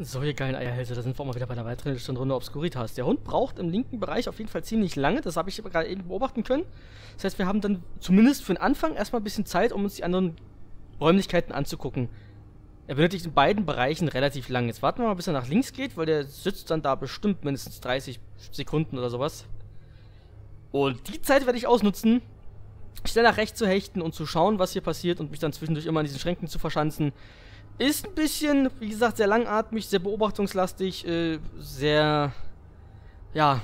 Solche geilen Eierhälse, da sind wir auch mal wieder bei der weiteren Runde Obscuritas. Der Hund braucht im linken Bereich auf jeden Fall ziemlich lange, das habe ich gerade eben beobachten können. Das heißt, wir haben dann zumindest für den Anfang erstmal ein bisschen Zeit, um uns die anderen Räumlichkeiten anzugucken. Er benötigt in beiden Bereichen relativ lang. Jetzt warten wir mal, bis er nach links geht, weil der sitzt dann da bestimmt mindestens 30 Sekunden oder sowas. Und die Zeit werde ich ausnutzen, schnell nach rechts zu hechten und zu schauen, was hier passiert und mich dann zwischendurch immer in diesen Schränken zu verschanzen. Ist ein bisschen, wie gesagt, sehr langatmig, sehr beobachtungslastig, äh, sehr, ja,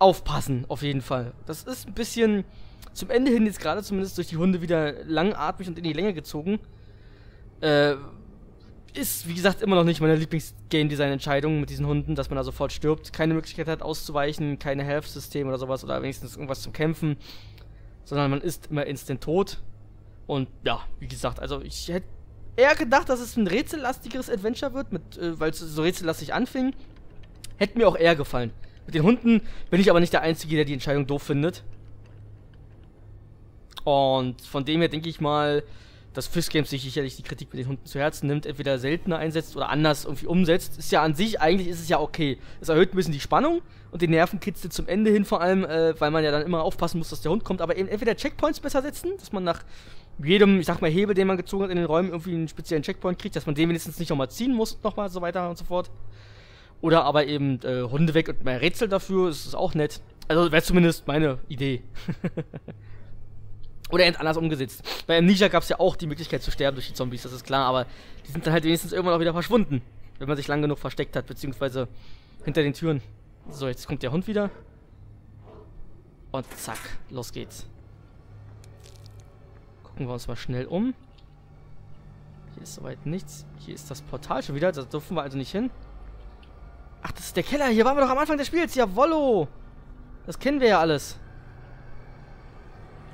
aufpassen auf jeden Fall. Das ist ein bisschen zum Ende hin jetzt gerade zumindest durch die Hunde wieder langatmig und in die Länge gezogen. Äh, ist, wie gesagt, immer noch nicht meine Lieblings-Game-Design-Entscheidung mit diesen Hunden, dass man da sofort stirbt, keine Möglichkeit hat auszuweichen, keine Health-System oder sowas oder wenigstens irgendwas zum Kämpfen, sondern man ist immer instant tot. Und ja, wie gesagt, also ich hätte eher gedacht, dass es ein rätsellastigeres Adventure wird, mit, äh, weil es so rätsellastig anfing. Hätte mir auch eher gefallen. Mit den Hunden bin ich aber nicht der Einzige, der die Entscheidung doof findet. Und von dem her denke ich mal, dass Games sich sicherlich die Kritik mit den Hunden zu Herzen nimmt, entweder seltener einsetzt oder anders irgendwie umsetzt. Ist ja an sich, eigentlich ist es ja okay. Es erhöht ein bisschen die Spannung und den Nervenkitzel zum Ende hin vor allem, äh, weil man ja dann immer aufpassen muss, dass der Hund kommt. Aber eben entweder Checkpoints besser setzen, dass man nach jedem, ich sag mal, Hebel, den man gezogen hat in den Räumen, irgendwie einen speziellen Checkpoint kriegt, dass man den wenigstens nicht nochmal ziehen muss, nochmal so weiter und so fort. Oder aber eben äh, Hunde weg und mehr Rätsel dafür, das ist auch nett. Also wäre zumindest meine Idee. Oder anders umgesetzt. Bei Amnesia gab es ja auch die Möglichkeit zu sterben durch die Zombies, das ist klar, aber die sind dann halt wenigstens irgendwann auch wieder verschwunden. Wenn man sich lang genug versteckt hat, beziehungsweise hinter den Türen. So, jetzt kommt der Hund wieder. Und zack, los geht's. Gucken wir uns mal schnell um. Hier ist soweit nichts. Hier ist das Portal schon wieder, da dürfen wir also nicht hin. Ach, das ist der Keller. Hier waren wir doch am Anfang des Spiels. Jawollo. Das kennen wir ja alles.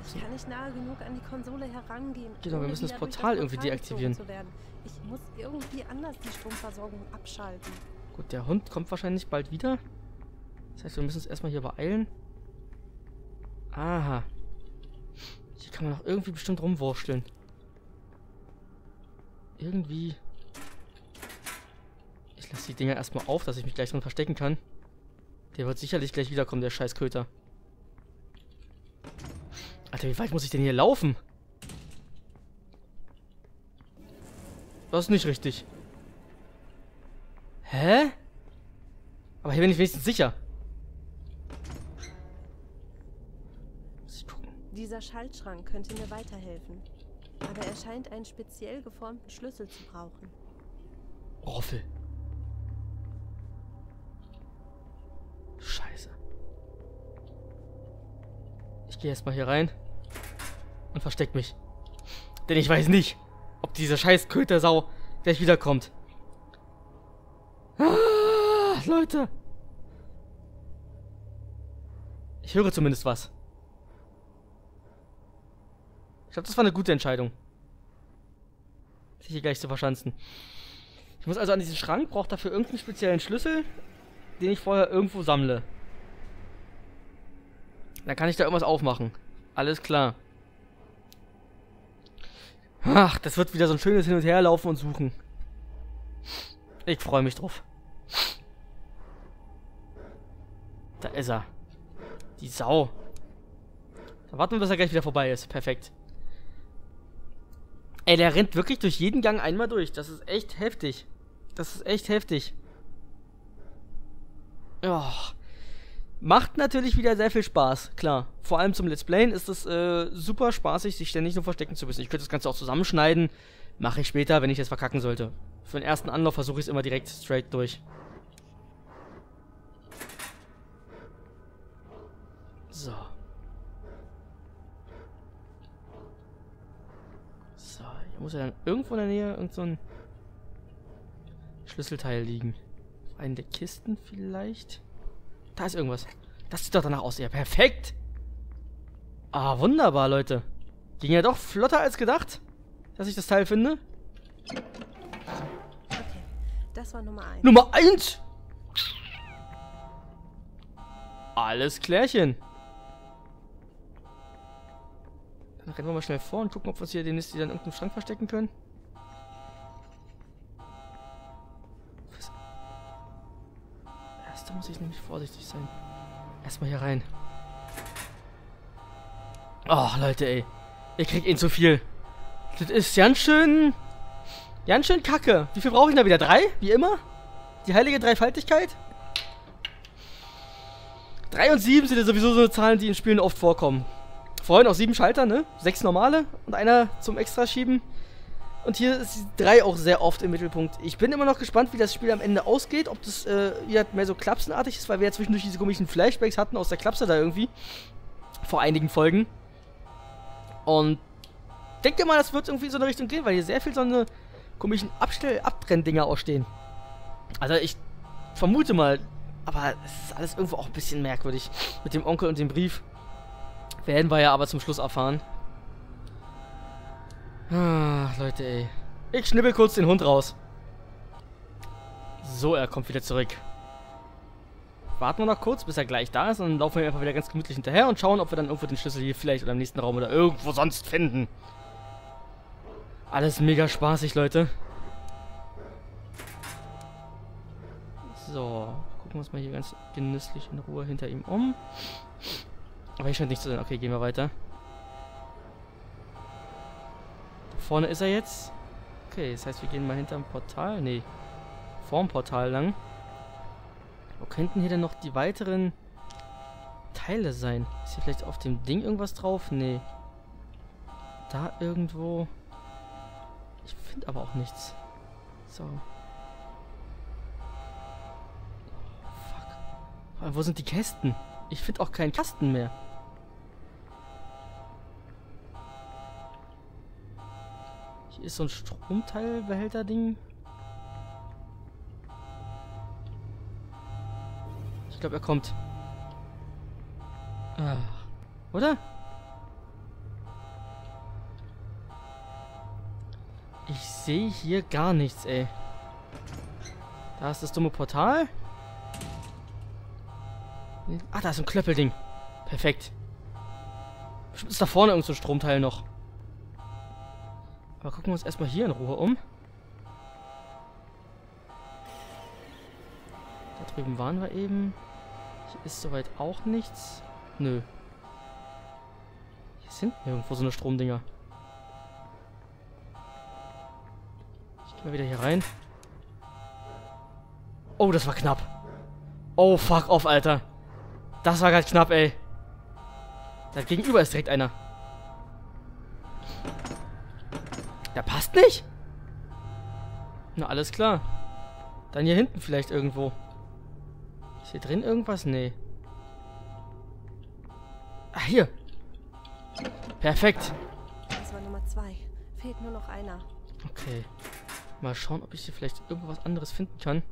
Ich kann nicht nahe genug an die Konsole herangehen. Genau, wir müssen das Portal irgendwie deaktivieren. Ich muss irgendwie anders die Stromversorgung abschalten. Gut, der Hund kommt wahrscheinlich bald wieder. Das heißt, wir müssen uns erstmal hier beeilen. Aha. Hier kann man auch irgendwie bestimmt rumwursteln. Irgendwie. Ich lasse die Dinger erstmal auf, dass ich mich gleich drin verstecken kann. Der wird sicherlich gleich wiederkommen, der scheiß Köter. Alter, wie weit muss ich denn hier laufen? Das ist nicht richtig. Hä? Aber hier bin ich wenigstens sicher. Dieser Schaltschrank könnte mir weiterhelfen. Aber er scheint einen speziell geformten Schlüssel zu brauchen. Roffel. Scheiße. Ich gehe erstmal hier rein und versteck mich. Denn ich weiß nicht, ob diese scheiß Kötersau gleich wiederkommt. Ah, Leute. Ich höre zumindest was. Ich glaube, das war eine gute Entscheidung. Sich hier gleich zu verschanzen. Ich muss also an diesen Schrank, brauche dafür irgendeinen speziellen Schlüssel, den ich vorher irgendwo sammle. Dann kann ich da irgendwas aufmachen. Alles klar. Ach, das wird wieder so ein schönes Hin- und Herlaufen und Suchen. Ich freue mich drauf. Da ist er. Die Sau. Dann warten wir, bis er gleich wieder vorbei ist. Perfekt. Ey, der rennt wirklich durch jeden Gang einmal durch. Das ist echt heftig. Das ist echt heftig. Oh. Macht natürlich wieder sehr viel Spaß, klar. Vor allem zum Let's Playen ist es äh, super spaßig, sich ständig nur verstecken zu müssen. Ich könnte das Ganze auch zusammenschneiden. Mache ich später, wenn ich es verkacken sollte. Für den ersten Anlauf versuche ich es immer direkt straight durch. So. Hier muss ja dann irgendwo in der Nähe irgend so ein Schlüsselteil liegen. Auf einen der Kisten vielleicht? Da ist irgendwas. Das sieht doch danach aus. Ja, perfekt. Ah, wunderbar, Leute. Ging ja doch flotter als gedacht, dass ich das Teil finde. Okay, das war Nummer 1. Nummer 1! Alles klärchen. Dann rennen wir mal schnell vor und gucken, ob wir uns hier demnächst wieder in irgendeinem Schrank verstecken können. Was? muss ich nämlich vorsichtig sein. Erstmal hier rein. Oh, Leute, ey. Ich krieg ihn zu viel. Das ist ganz schön... Ganz schön kacke. Wie viel brauche ich da wieder? Drei? Wie immer? Die heilige Dreifaltigkeit? Drei und sieben sind ja sowieso so Zahlen, die in Spielen oft vorkommen. Vorhin auch sieben Schalter, ne? Sechs normale und einer zum Extra schieben. Und hier ist die 3 auch sehr oft im Mittelpunkt. Ich bin immer noch gespannt, wie das Spiel am Ende ausgeht. Ob das äh, mehr so klapsenartig ist, weil wir ja zwischendurch diese komischen Flashbacks hatten aus der Klapse da irgendwie. Vor einigen Folgen. Und denke mal, das wird irgendwie so eine Richtung gehen, weil hier sehr viel so eine komischen Abstell-Abbrenndinger ausstehen. Also ich vermute mal, aber es ist alles irgendwo auch ein bisschen merkwürdig. Mit dem Onkel und dem Brief. Werden wir ja aber zum Schluss erfahren. Ah, Leute, ey. Ich schnibbel kurz den Hund raus. So, er kommt wieder zurück. Warten wir noch kurz, bis er gleich da ist und dann laufen wir einfach wieder ganz gemütlich hinterher und schauen, ob wir dann irgendwo den Schlüssel hier vielleicht oder im nächsten Raum oder irgendwo sonst finden. Alles mega spaßig, Leute. So, gucken wir uns mal hier ganz genüsslich in Ruhe hinter ihm um. Aber hier scheint nicht zu sein. Okay, gehen wir weiter. vorne ist er jetzt. Okay, das heißt, wir gehen mal hinterm Portal. Nee. Vorm Portal lang. Wo könnten hier denn noch die weiteren Teile sein? Ist hier vielleicht auf dem Ding irgendwas drauf? Nee. Da irgendwo. Ich finde aber auch nichts. So. fuck. Wo sind die Kästen? Ich finde auch keinen Kasten mehr. Hier ist so ein Stromteilbehälter-Ding. Ich glaube, er kommt. Ah. Oder? Ich sehe hier gar nichts, ey. Da ist das dumme Portal. Ah, da ist ein Klöppelding. Perfekt. Ist da vorne irgend so ein Stromteil noch. Aber gucken wir uns erstmal hier in Ruhe um. Da drüben waren wir eben. Hier ist soweit auch nichts. Nö. Hier sind irgendwo so eine Stromdinger. Ich gehe mal wieder hier rein. Oh, das war knapp. Oh, fuck off, Alter. Das war gerade knapp, ey. Da gegenüber ist direkt einer. Passt nicht? Na, alles klar. Dann hier hinten vielleicht irgendwo. Ist hier drin irgendwas? Nee. Ah, hier. Perfekt. Das war Nummer zwei. Fehlt nur noch einer. Okay. Mal schauen, ob ich hier vielleicht irgendwas anderes finden kann.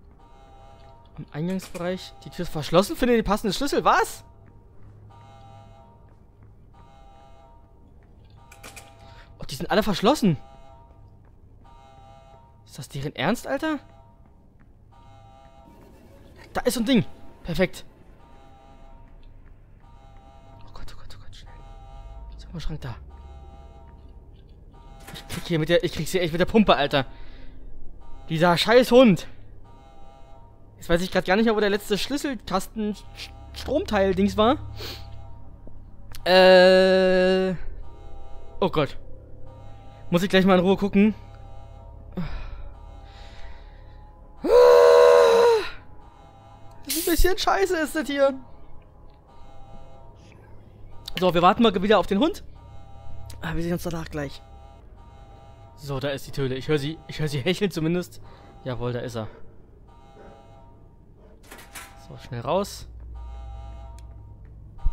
Am Eingangsbereich. Die Tür ist verschlossen. Finde den passenden Schlüssel. Was? Oh, die sind alle verschlossen. Ist das deren Ernst, Alter? Da ist so ein Ding. Perfekt. Oh Gott, oh Gott, oh Gott, schnell. Ist mal Schrank da. Ich krieg hier mit der, ich krieg sie echt mit der Pumpe, Alter. Dieser scheiß Hund. Jetzt weiß ich gerade gar nicht mehr, wo der letzte Schlüsselkasten Stromteil-Dings war. Äh. Oh Gott. Muss ich gleich mal in Ruhe gucken. Bisschen scheiße ist das hier. So, wir warten mal wieder auf den Hund. Ah, wir sehen uns danach gleich. So, da ist die Töle. Ich höre sie, ich höre sie hecheln zumindest. Jawohl, da ist er. So, schnell raus.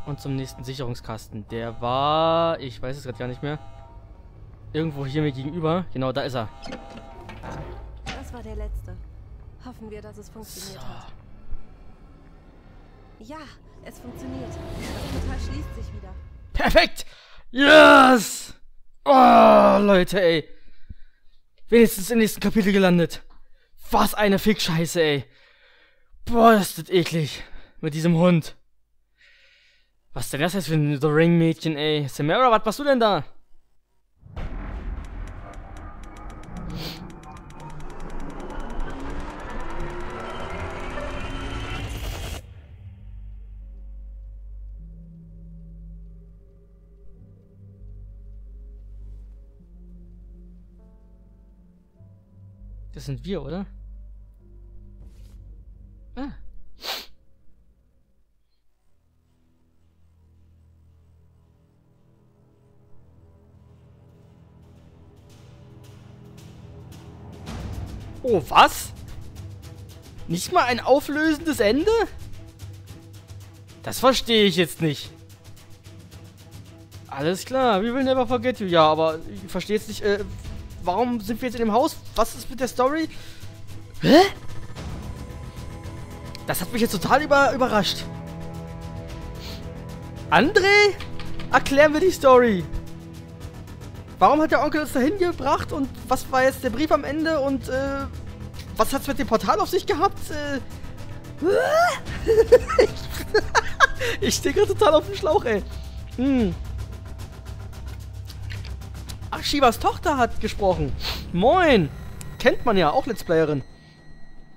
Und zum nächsten Sicherungskasten. Der war, ich weiß es gerade gar nicht mehr. Irgendwo hier mir gegenüber. Genau, da ist er. Das war der letzte. Hoffen wir, dass es funktioniert so. hat. Ja, es funktioniert. Das Portal schließt sich wieder. Perfekt! Yes! Oh, Leute, ey. Wenigstens im nächsten Kapitel gelandet. Was eine Fickscheiße, ey. Boah, ist das eklig. Mit diesem Hund. Was denn das jetzt für ein The Ring-Mädchen, ey? Samara, was machst du denn da? Sind wir, oder? Ah. Oh, was? Nicht mal ein auflösendes Ende? Das verstehe ich jetzt nicht. Alles klar, we will never forget you. Ja, aber ich verstehe jetzt nicht, äh, warum sind wir jetzt in dem Haus? Was ist mit der Story? Hä? Das hat mich jetzt total über überrascht. André? Erklären wir die Story. Warum hat der Onkel uns dahin gebracht und was war jetzt der Brief am Ende und äh, was hat's mit dem Portal auf sich gehabt? Äh, ich stehe gerade total auf dem Schlauch, ey. Hm. Shivas Tochter hat gesprochen. Moin. Kennt man ja, auch Let's Playerin.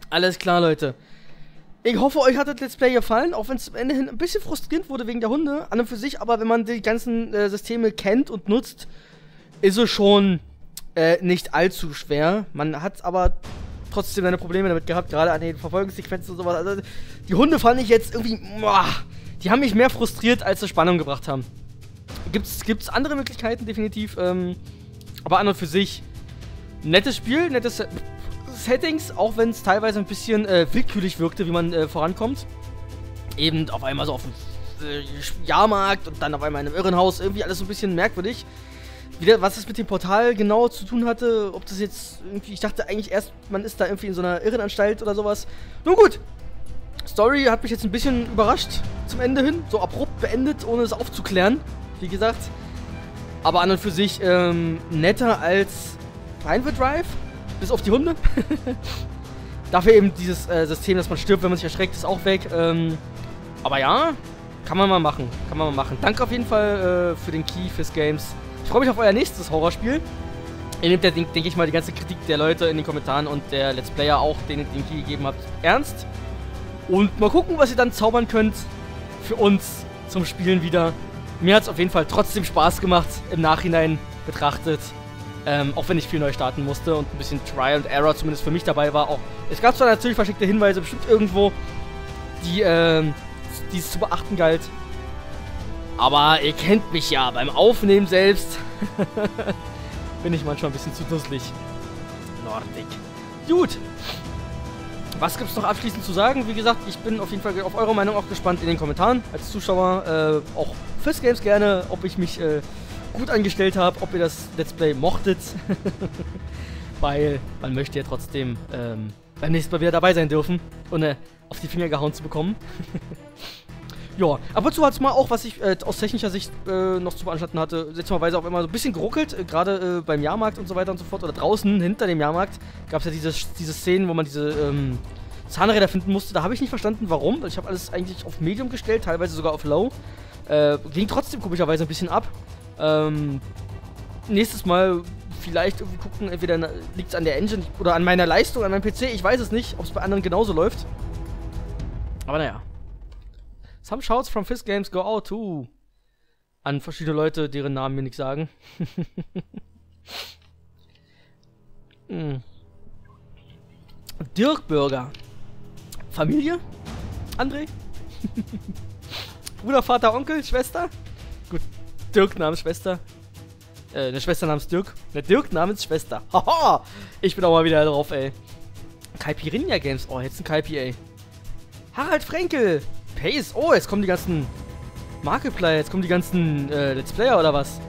Alles klar, Leute. Ich hoffe, euch hat das Let's Play gefallen, auch wenn es am Ende hin ein bisschen frustrierend wurde wegen der Hunde, an und für sich, aber wenn man die ganzen äh, Systeme kennt und nutzt, ist es schon äh, nicht allzu schwer. Man hat aber trotzdem seine Probleme damit gehabt, gerade an den Verfolgungssequenzen und sowas. Also, die Hunde fand ich jetzt irgendwie, boah, die haben mich mehr frustriert, als sie Spannung gebracht haben. Gibt's, gibt's andere Möglichkeiten, definitiv, ähm, aber an und für sich nettes Spiel, nettes Settings, auch wenn es teilweise ein bisschen äh, willkürlich wirkte, wie man äh, vorankommt. Eben auf einmal so auf dem äh, Jahrmarkt und dann auf einmal in einem Irrenhaus, irgendwie alles so ein bisschen merkwürdig wieder, was es mit dem Portal genau zu tun hatte, ob das jetzt irgendwie, ich dachte eigentlich erst, man ist da irgendwie in so einer Irrenanstalt oder sowas. Nun gut, Story hat mich jetzt ein bisschen überrascht zum Ende hin, so abrupt beendet, ohne es aufzuklären, wie gesagt. Aber an und für sich ähm, netter als Private Drive, bis auf die Hunde. Dafür eben dieses äh, System, dass man stirbt, wenn man sich erschreckt, ist auch weg. Ähm, aber ja, kann man mal machen, kann man mal machen. Danke auf jeden Fall äh, für den Key fürs Games. Ich freue mich auf euer nächstes Horrorspiel. Ihr nehmt ja, denke denk ich mal, die ganze Kritik der Leute in den Kommentaren und der Let's Player auch, denen ihr den Key gegeben habt, ernst. Und mal gucken, was ihr dann zaubern könnt für uns zum Spielen wieder. Mir hat es auf jeden Fall trotzdem Spaß gemacht, im Nachhinein betrachtet. Ähm, auch wenn ich viel neu starten musste und ein bisschen Trial and Error zumindest für mich dabei war. Auch, es gab zwar natürlich versteckte Hinweise, bestimmt irgendwo, die, die es zu beachten galt. Aber ihr kennt mich ja, beim Aufnehmen selbst bin ich manchmal ein bisschen zu dusselig. Nordic. Gut. Was gibt es noch abschließend zu sagen? Wie gesagt, ich bin auf jeden Fall auf eure Meinung auch gespannt in den Kommentaren. Als Zuschauer, äh, auch fürs Games gerne, ob ich mich äh, gut angestellt habe, ob ihr das Let's Play mochtet. Weil man möchte ja trotzdem ähm, beim nächsten Mal wieder dabei sein dürfen, ohne auf die Finger gehauen zu bekommen. Ja, ab und zu hat es mal auch, was ich äh, aus technischer Sicht äh, noch zu beanstanden hatte, seltsamerweise auch immer so ein bisschen geruckelt, äh, gerade äh, beim Jahrmarkt und so weiter und so fort, oder draußen hinter dem Jahrmarkt gab es ja diese, diese Szenen, wo man diese ähm, Zahnräder finden musste. Da habe ich nicht verstanden, warum. Ich habe alles eigentlich auf Medium gestellt, teilweise sogar auf Low. Äh, ging trotzdem komischerweise ein bisschen ab. Ähm, nächstes Mal vielleicht irgendwie gucken, entweder liegt es an der Engine oder an meiner Leistung, an meinem PC. Ich weiß es nicht, ob es bei anderen genauso läuft. Aber naja. Some shouts from Fist Games go out too. An verschiedene Leute, deren Namen mir nichts sagen. hm. Dirk Burger. Familie? André? Bruder, Vater, Onkel, Schwester? Gut, Dirk namens Schwester. Äh, eine Schwester namens Dirk. Eine Dirk namens Schwester. Haha! Ich bin auch mal wieder drauf, ey. Caipirinha Games. Oh, jetzt ein Kaipi, ey. Harald Frenkel. Pace. Oh, jetzt kommen die ganzen Markiplier. Jetzt kommen die ganzen äh, Let's Player oder was?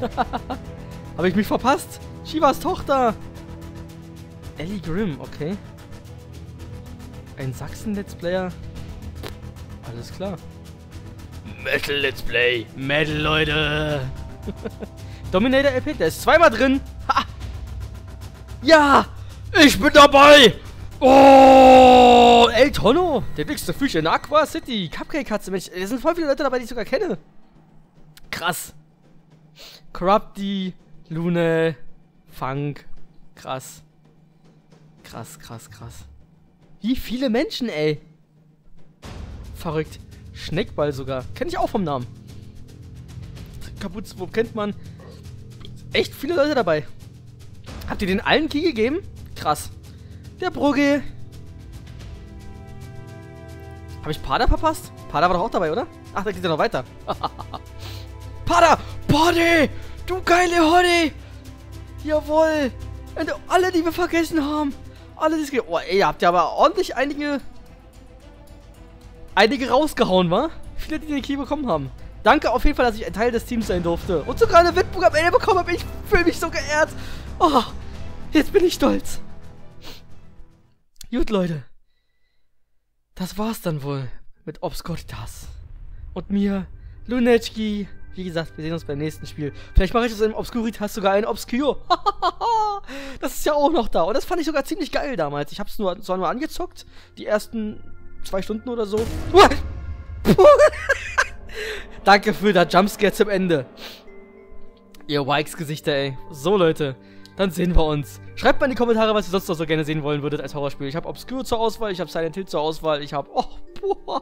Habe ich mich verpasst? Shivas Tochter. Ellie Grimm, okay. Ein Sachsen-Let's Player. Alles klar. Metal Let's Play. Metal, Leute. Dominator Epic, der ist zweimal drin. Ha! Ja! Ich bin dabei! Oh, El Tono, der dickste Fisch in Aqua City. Cupcake-Katze, Mensch, da sind voll viele Leute dabei, die ich sogar kenne. Krass. Corrupti, Lune, Funk. Krass. Krass, krass, krass. Wie viele Menschen, ey. Verrückt. Schneckball sogar. Kenne ich auch vom Namen. Kaputz, wo kennt man? Echt viele Leute dabei. Habt ihr den allen Key gegeben? Krass. Der Brugge. Habe ich Pada verpasst? Pada war doch auch dabei, oder? Ach, da geht er noch weiter. Pada! Body! Du geile Hoddy! Jawohl! Und alle, die wir vergessen haben. Alle, die es Oh, ey, ihr habt ja aber ordentlich einige... Einige rausgehauen, wa? Viele, die den Key bekommen haben. Danke auf jeden Fall, dass ich ein Teil des Teams sein durfte. Und sogar eine Widmung am Ende bekommen habe. Ich fühle mich so geehrt. Oh, jetzt bin ich stolz. Gut, Leute. Das war's dann wohl mit Obscuritas. Und mir, Lunetski. Wie gesagt, wir sehen uns beim nächsten Spiel. Vielleicht mache ich das in Obscuritas sogar ein Obscure. das ist ja auch noch da. Und das fand ich sogar ziemlich geil damals. Ich habe es nur, zwar nur angezockt. Die ersten zwei Stunden oder so. Danke für das Jumpscare zum Ende. Ihr Wikes-Gesichter, ey. So, Leute. Dann sehen wir uns. Schreibt mal in die Kommentare, was ihr sonst noch so gerne sehen wollen würdet als Horrorspiel. Ich habe Obscure zur Auswahl, ich habe Silent Hill zur Auswahl, ich habe... Oh, boah.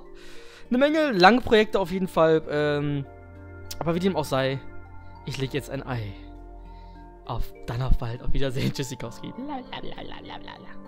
Eine Menge lange Projekte auf jeden Fall. Ähm, aber wie dem auch sei, ich lege jetzt ein Ei. Auf dann auf bald. Auf Wiedersehen. Tschüssikowski. Lalalala.